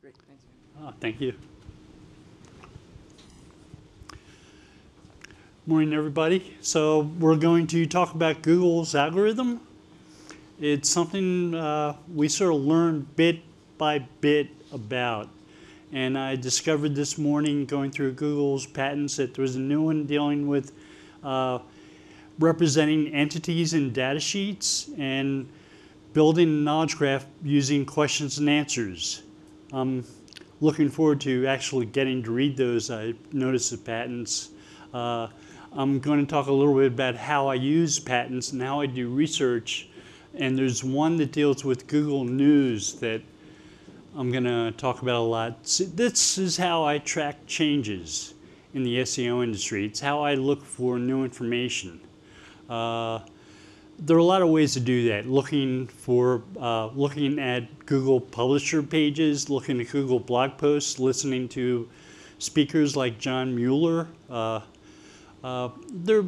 Great, thanks. you. Ah, Thank you. Morning, everybody. So we're going to talk about Google's algorithm. It's something uh, we sort of learned bit by bit about. And I discovered this morning going through Google's patents that there was a new one dealing with uh, representing entities in data sheets and building a knowledge graph using questions and answers. I'm looking forward to actually getting to read those. I noticed the patents. Uh, I'm going to talk a little bit about how I use patents and how I do research. And there's one that deals with Google News that I'm going to talk about a lot. So this is how I track changes in the SEO industry. It's how I look for new information. Uh, there are a lot of ways to do that. Looking for, uh, looking at Google publisher pages, looking at Google blog posts, listening to speakers like John Mueller. Uh, uh, there are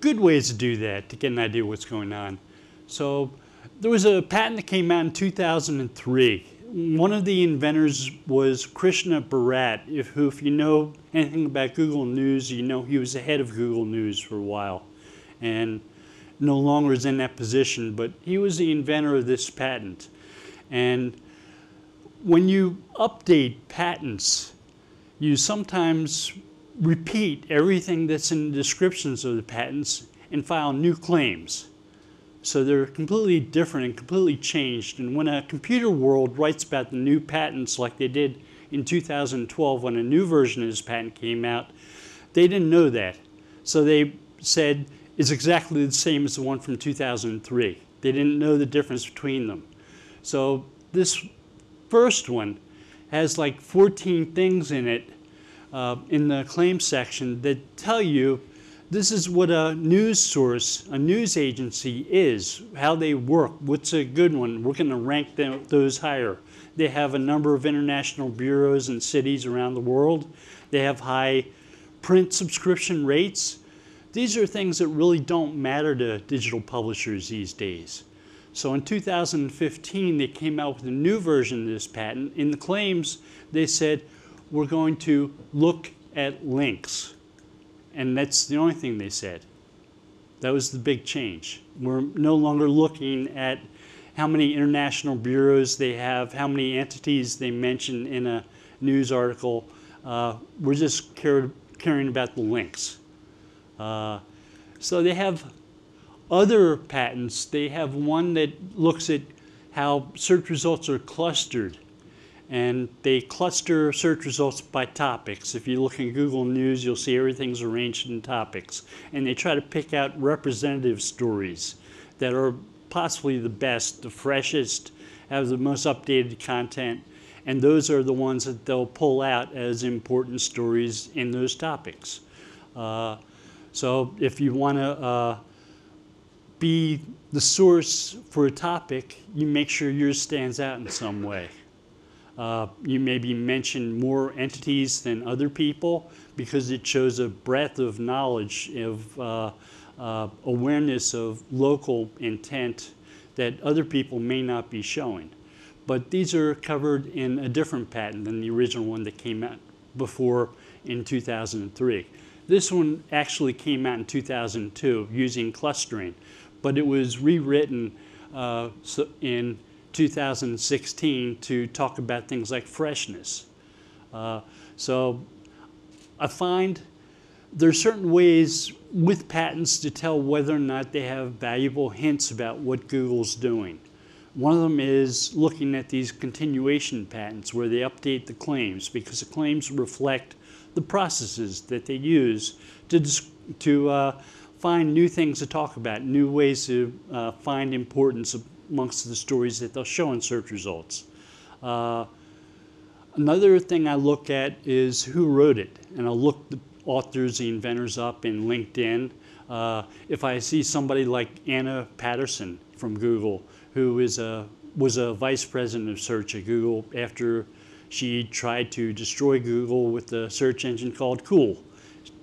good ways to do that to get an idea of what's going on. So there was a patent that came out in 2003. One of the inventors was Krishna Bharat, if, who, if you know anything about Google News, you know he was the head of Google News for a while. And no longer is in that position, but he was the inventor of this patent. And when you update patents, you sometimes repeat everything that's in the descriptions of the patents and file new claims. So they're completely different and completely changed. And when a Computerworld writes about the new patents like they did in 2012 when a new version of this patent came out, they didn't know that. So they said it's exactly the same as the one from 2003. They didn't know the difference between them. So this first one has like 14 things in it uh, in the claim section that tell you this is what a news source, a news agency is, how they work, what's a good one. We're going to rank them, those higher. They have a number of international bureaus and cities around the world. They have high print subscription rates. These are things that really don't matter to digital publishers these days. So in 2015, they came out with a new version of this patent. In the claims, they said, we're going to look at links. And that's the only thing they said. That was the big change. We're no longer looking at how many international bureaus they have, how many entities they mention in a news article. Uh, we're just care caring about the links. Uh, so they have other patents. They have one that looks at how search results are clustered and they cluster search results by topics. If you look in Google News, you'll see everything's arranged in topics. And they try to pick out representative stories that are possibly the best, the freshest, have the most updated content, and those are the ones that they'll pull out as important stories in those topics. Uh, so if you want to uh, be the source for a topic, you make sure yours stands out in some way. Uh, you maybe mention more entities than other people because it shows a breadth of knowledge of uh, uh, awareness of local intent that other people may not be showing. But these are covered in a different patent than the original one that came out before in 2003. This one actually came out in 2002 using clustering, but it was rewritten uh, in 2016 to talk about things like freshness. Uh, so I find there are certain ways with patents to tell whether or not they have valuable hints about what Google's doing. One of them is looking at these continuation patents where they update the claims because the claims reflect the processes that they use to, to uh, find new things to talk about, new ways to uh, find importance amongst the stories that they'll show in search results. Uh, another thing I look at is who wrote it, and I'll look the authors, the inventors up in LinkedIn. Uh, if I see somebody like Anna Patterson from Google, who is a, was a vice president of search at Google after she tried to destroy Google with a search engine called Cuil.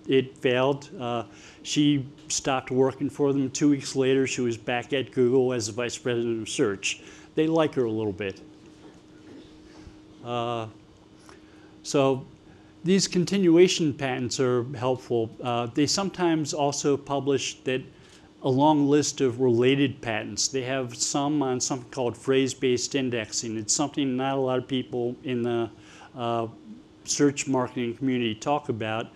It failed. Uh, she stopped working for them. Two weeks later, she was back at Google as the vice president of search. They like her a little bit. Uh, so these continuation patents are helpful. Uh, they sometimes also publish that a long list of related patents. They have some on something called phrase-based indexing. It's something not a lot of people in the uh, search marketing community talk about.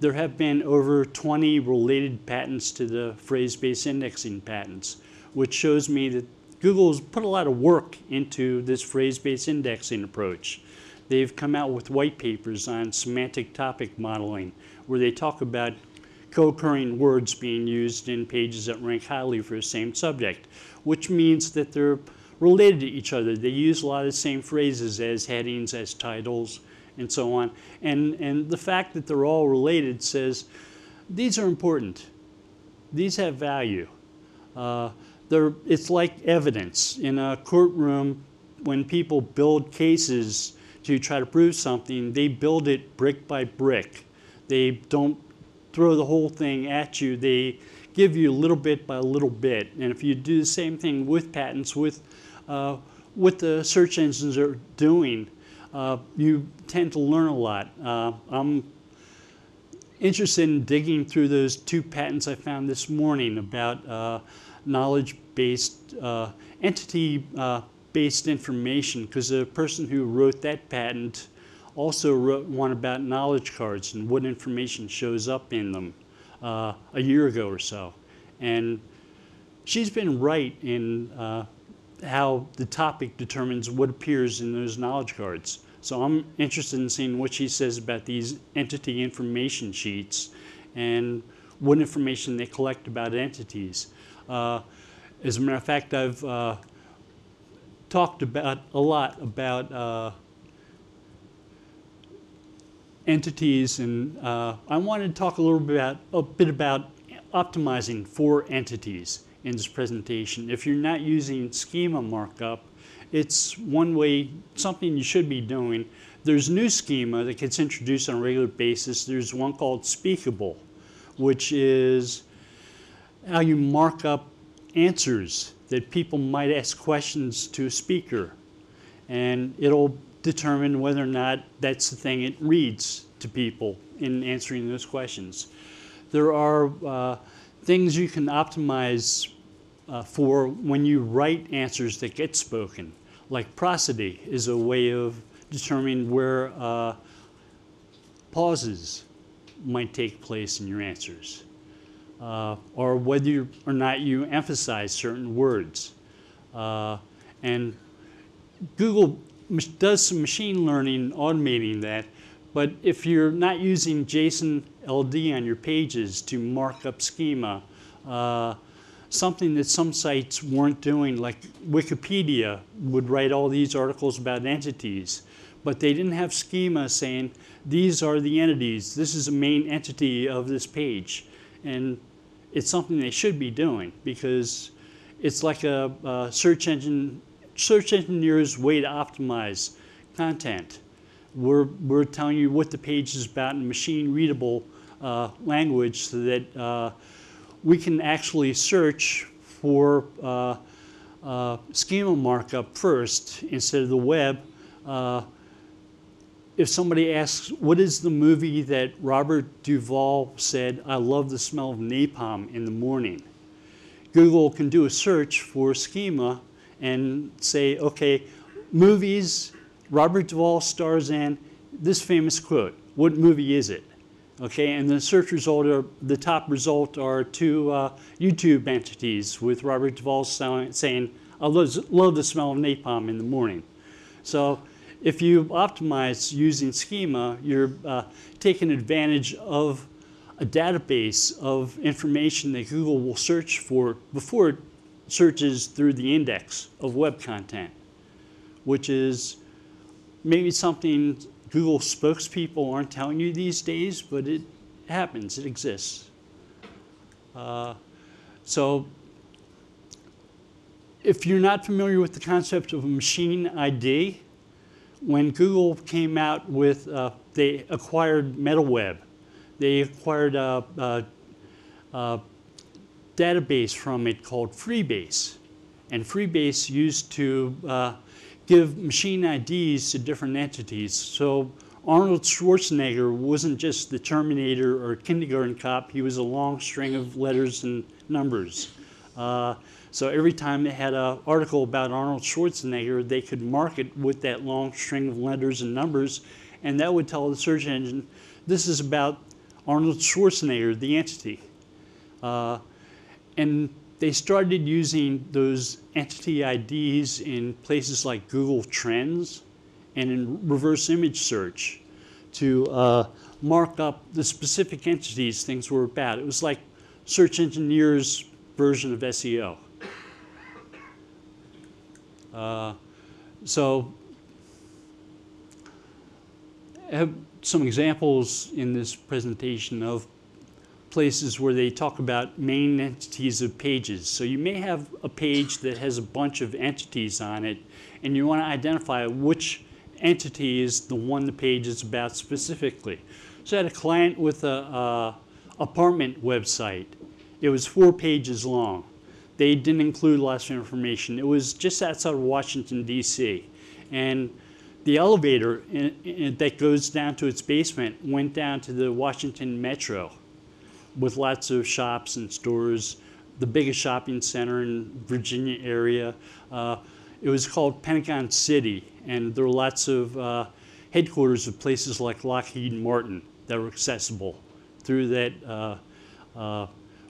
There have been over 20 related patents to the phrase-based indexing patents, which shows me that Google's put a lot of work into this phrase-based indexing approach. They've come out with white papers on semantic topic modeling, where they talk about co-occurring words being used in pages that rank highly for the same subject, which means that they're related to each other. They use a lot of the same phrases as headings, as titles, and so on. And, and the fact that they're all related says these are important. These have value. Uh, it's like evidence. In a courtroom, when people build cases to try to prove something, they build it brick by brick. They don't throw the whole thing at you. They give you a little bit by a little bit. And if you do the same thing with patents, with uh, what the search engines are doing, uh, you tend to learn a lot. Uh, I'm interested in digging through those two patents I found this morning about uh, knowledge-based uh, entity uh, based information because the person who wrote that patent also wrote one about knowledge cards and what information shows up in them uh, a year ago or so. And she's been right in uh, how the topic determines what appears in those knowledge cards. So I'm interested in seeing what she says about these entity information sheets and what information they collect about entities. Uh, as a matter of fact, I've uh, talked about a lot about uh, entities, and uh, I wanted to talk a little bit about, a bit about optimizing for entities in this presentation. If you're not using schema markup, it's one way, something you should be doing. There's new schema that gets introduced on a regular basis. There's one called Speakable, which is how you mark up answers that people might ask questions to a speaker. And it'll determine whether or not that's the thing it reads to people in answering those questions. There are uh, things you can optimize uh, for when you write answers that get spoken. Like prosody is a way of determining where uh, pauses might take place in your answers uh, or whether or not you emphasize certain words. Uh, and Google does some machine learning automating that, but if you're not using JSON LD on your pages to mark up schema, uh, something that some sites weren't doing, like Wikipedia would write all these articles about entities, but they didn't have schema saying, these are the entities, this is the main entity of this page. And it's something they should be doing because it's like a, a search engine, search engineer's way to optimize content. We're, we're telling you what the page is about in machine readable uh, language so that uh, we can actually search for uh, uh schema markup first instead of the web uh, if somebody asks, what is the movie that Robert Duvall said, I love the smell of napalm in the morning? Google can do a search for schema and say, okay, movies, Robert Duvall stars in this famous quote. What movie is it? Okay, and the search result, are, the top result are two uh, YouTube entities with Robert Duvall saying, I love, love the smell of napalm in the morning. So if you optimize using schema, you're uh, taking advantage of a database of information that Google will search for before searches through the index of web content, which is maybe something Google spokespeople aren't telling you these days, but it happens, it exists. Uh, so if you're not familiar with the concept of a machine ID, when Google came out with, uh, they acquired MetaWeb. They acquired a, a, a, database from it called Freebase. And Freebase used to uh, give machine IDs to different entities. So Arnold Schwarzenegger wasn't just the Terminator or kindergarten cop, he was a long string of letters and numbers. Uh, so every time they had an article about Arnold Schwarzenegger, they could mark it with that long string of letters and numbers, and that would tell the search engine, this is about Arnold Schwarzenegger, the entity. Uh, and they started using those entity IDs in places like Google Trends and in reverse image search to uh, mark up the specific entities things were about. It was like search engineers' version of SEO. Uh, so I have some examples in this presentation of places where they talk about main entities of pages. So you may have a page that has a bunch of entities on it, and you want to identify which entity is the one the page is about specifically. So I had a client with a, a apartment website. It was four pages long. They didn't include lots of information. It was just outside of Washington, D.C. And the elevator in, in, that goes down to its basement went down to the Washington Metro with lots of shops and stores, the biggest shopping center in Virginia area. Uh, it was called Pentagon City, and there were lots of uh, headquarters of places like Lockheed Martin that were accessible through that, uh, uh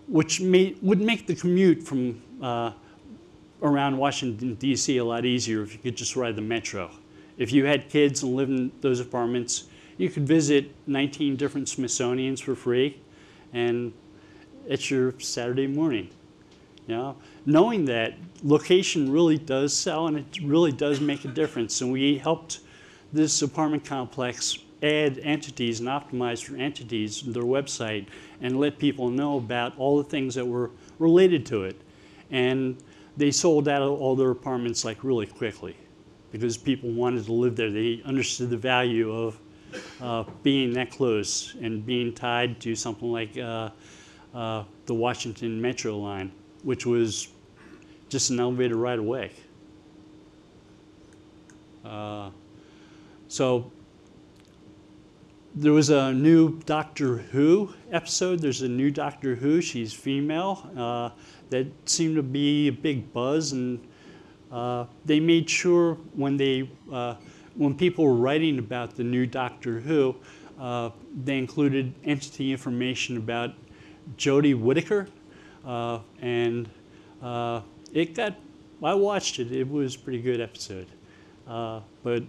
which would make the commute from uh, around Washington, D.C. a lot easier if you could just ride the metro. If you had kids and lived in those apartments, you could visit 19 different Smithsonians for free and it's your Saturday morning. You know, knowing that location really does sell and it really does make a difference. And we helped this apartment complex add entities and optimize for entities their website and let people know about all the things that were related to it. And they sold out all their apartments like really quickly because people wanted to live there. They understood the value of uh, being that close and being tied to something like uh, uh, the Washington Metro line, which was just an elevator right away. Uh, so there was a new Doctor Who episode. There's a new Doctor Who. She's female. Uh, that seemed to be a big buzz, and uh, they made sure when they when people were writing about the new Doctor Who, uh, they included entity information about Jodie Whittaker, uh, and uh, it got. I watched it. It was a pretty good episode, uh, but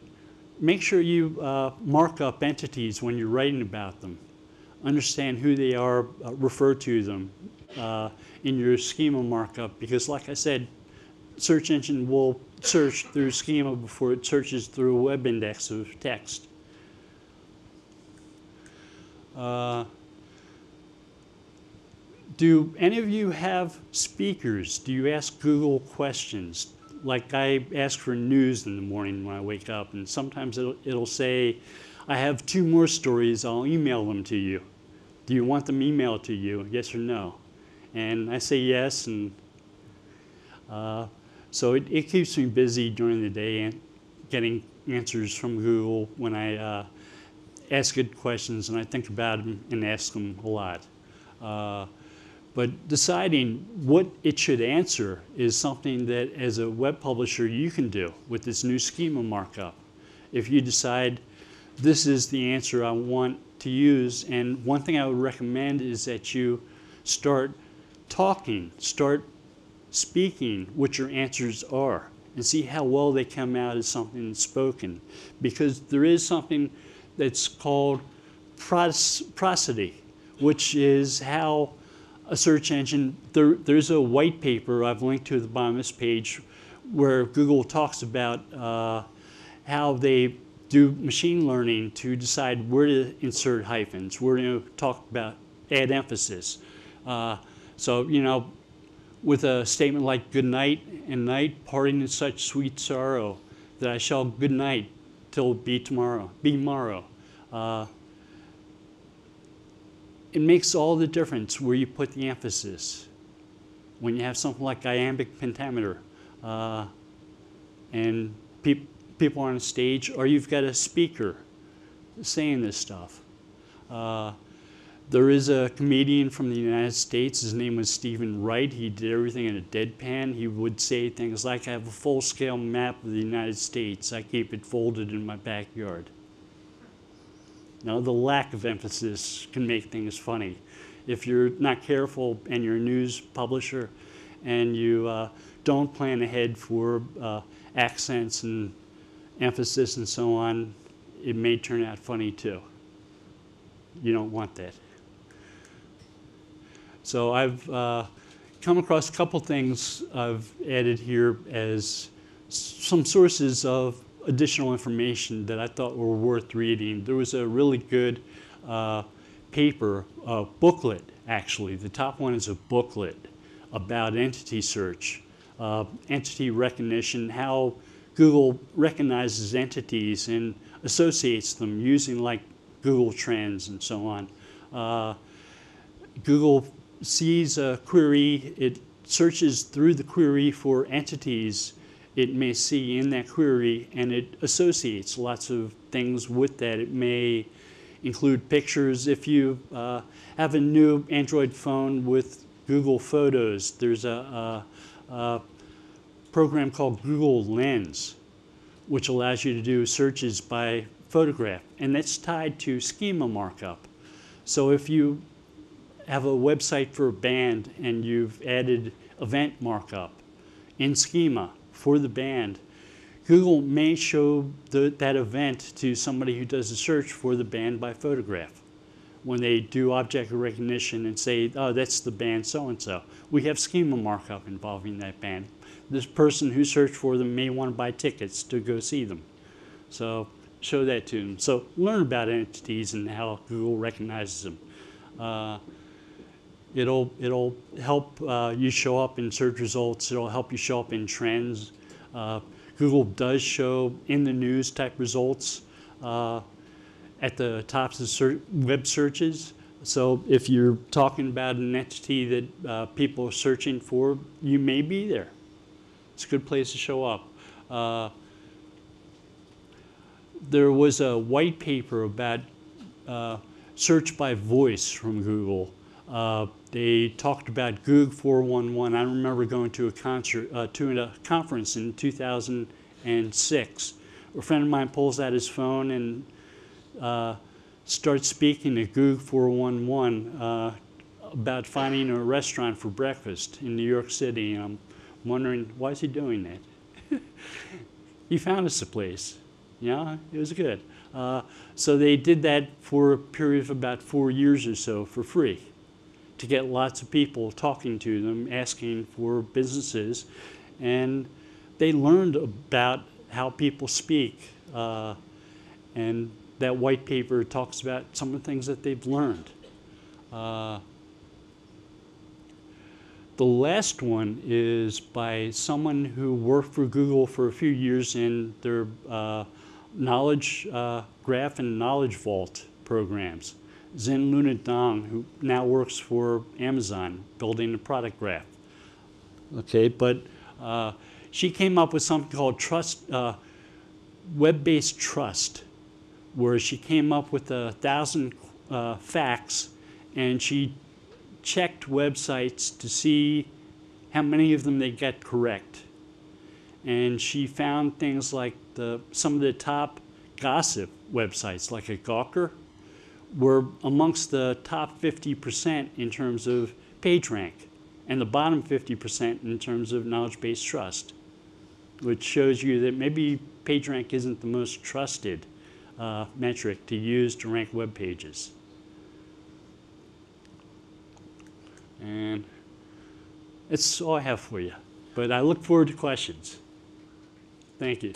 make sure you uh, mark up entities when you're writing about them. Understand who they are. Uh, refer to them in your schema markup because, like I said, search engine will search through schema before it searches through a web index of text. Uh, do any of you have speakers? Do you ask Google questions? Like I ask for news in the morning when I wake up, and sometimes it'll, it'll say, I have two more stories, I'll email them to you. Do you want them emailed to you, yes or no? And I say yes, and uh, so it, it keeps me busy during the day and getting answers from Google when I uh, ask good questions and I think about them and ask them a lot. Uh, but deciding what it should answer is something that as a web publisher you can do with this new schema markup. If you decide this is the answer I want to use, and one thing I would recommend is that you start talking, start speaking what your answers are and see how well they come out as something spoken. Because there is something that's called pros prosody, which is how a search engine, there, there's a white paper I've linked to at the bottom of this page where Google talks about uh, how they do machine learning to decide where to insert hyphens, where to talk about, add emphasis. Uh, so, you know, with a statement like good night and night, parting in such sweet sorrow, that I shall good night till be tomorrow, be morrow. Uh, it makes all the difference where you put the emphasis. When you have something like iambic pentameter, uh, and people on a stage, or you've got a speaker saying this stuff. Uh, there is a comedian from the United States. His name was Stephen Wright. He did everything in a deadpan. He would say things like, I have a full scale map of the United States. I keep it folded in my backyard. Now, the lack of emphasis can make things funny. If you're not careful and you're a news publisher and you uh, don't plan ahead for uh, accents and emphasis and so on, it may turn out funny too. You don't want that. So I've uh, come across a couple things I've added here as some sources of additional information that I thought were worth reading. There was a really good uh, paper, a booklet actually. The top one is a booklet about entity search, uh, entity recognition, how Google recognizes entities and associates them using like Google Trends and so on. Uh, Google sees a query, it searches through the query for entities it may see in that query and it associates lots of things with that. It may include pictures. If you uh, have a new Android phone with Google Photos, there's a, a, a program called Google Lens, which allows you to do searches by photograph, and that's tied to schema markup. So if you have a website for a band and you've added event markup in schema for the band, Google may show the, that event to somebody who does a search for the band by photograph. When they do object recognition and say, oh, that's the band so-and-so. We have schema markup involving that band. This person who searched for them may want to buy tickets to go see them. So show that to them. So learn about entities and how Google recognizes them. Uh, It'll, it'll help uh, you show up in search results. It'll help you show up in trends. Uh, Google does show in the news type results uh, at the tops of web searches. So if you're talking about an entity that uh, people are searching for, you may be there. It's a good place to show up. Uh, there was a white paper about uh, search by voice from Google. Uh, they talked about Goog 411. I remember going to a concert, uh, to a conference in 2006. A friend of mine pulls out his phone and uh, starts speaking to Goog 411 uh, about finding a restaurant for breakfast in New York City. And I'm wondering, why is he doing that? he found us a place. Yeah, it was good. Uh, so they did that for a period of about four years or so for free to get lots of people talking to them, asking for businesses. And they learned about how people speak. Uh, and that white paper talks about some of the things that they've learned. Uh, the last one is by someone who worked for Google for a few years in their uh, knowledge uh, graph and knowledge vault programs. Xin Luna Dong, who now works for Amazon, building the product graph. Okay, but uh, she came up with something called trust, uh, web-based trust, where she came up with a thousand uh, facts, and she checked websites to see how many of them they get correct. And she found things like the, some of the top gossip websites, like a Gawker, were amongst the top 50% in terms of PageRank and the bottom 50% in terms of knowledge-based trust, which shows you that maybe PageRank isn't the most trusted uh, metric to use to rank web pages. And that's all I have for you. But I look forward to questions. Thank you.